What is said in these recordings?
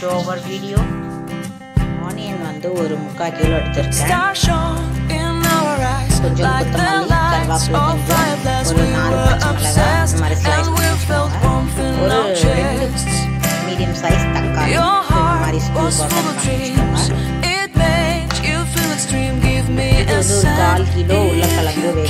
to our video. Onion வந்து ஒரு முக்கால் கிலோ எடுத்திருக்கேன். கொஞ்சம் கொத்தமல்லி கருவேப்பிலை கொஞ்சம் ஒரு நாலு பச்சை மிளகாய் இந்த மாதிரி ஸ்லைஸ் ஒரு ரெண்டு மீடியம் சைஸ் தக்காளி இந்த மாதிரி ஸ்கூல் பாட்டில் இது ஒரு கால் கிலோ உருளைக்கிழங்கு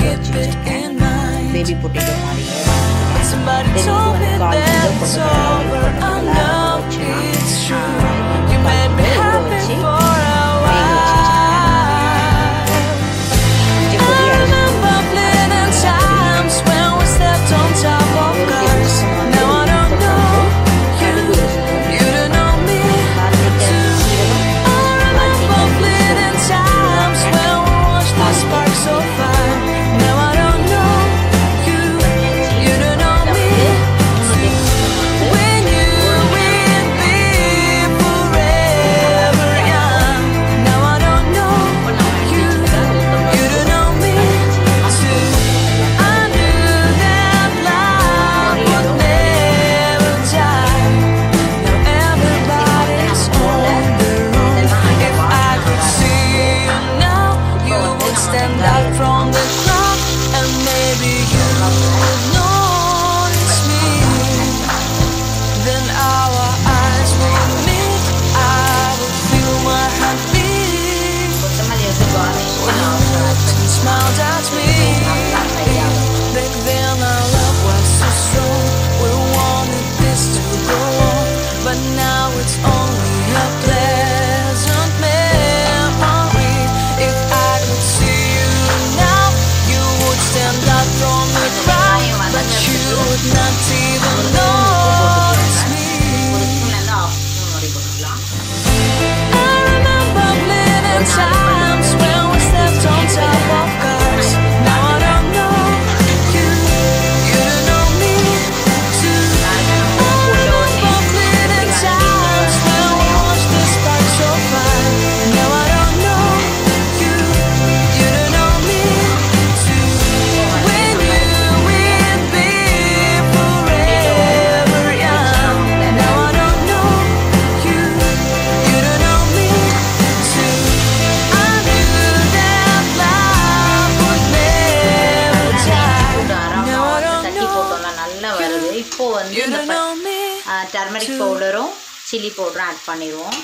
டர்மரிக் பவுடரும் சில்லி பவுடரும் ஆட் பண்ணிடுவோம்.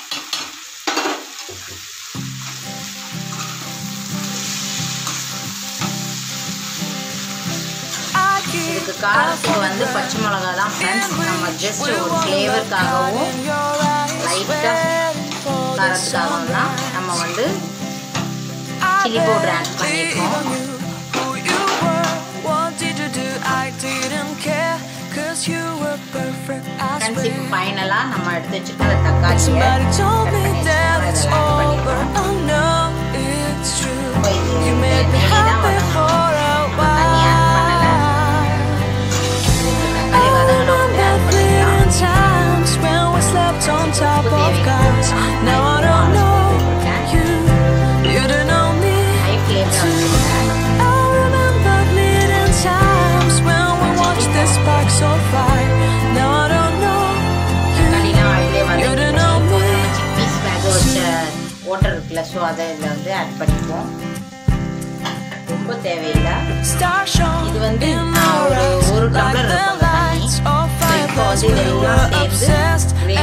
இதுக்கு காரத்துக்கு வந்து பச்சை மிளகா தான் ஃப்ரெண்ட்ஸ் நம்ம ஜஸ்ட் ஒரு ஃப்ளேவருக்காகவும் லைட்டாக காரத்துக்காகவும் தான் நம்ம வந்து சில்லி பவுடர் ஆட் பண்ணியிருக்கோம் You were perfect. ஃப்ரெண்ட்ஸ் இப்போ ஃபைனலாக நம்ம எடுத்து வச்சுருக்க தக்காளியை இருக்குல்ல. ஸோ அதை இதில் வந்து ஆட் பண்ணிப்போம். ரொம்ப தேவையில்லை. இது வந்து ஒரு டம்ளர் இப்போ வந்து இதெல்லாம் சேர்த்து